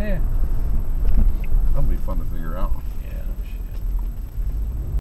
That'll be fun to figure out.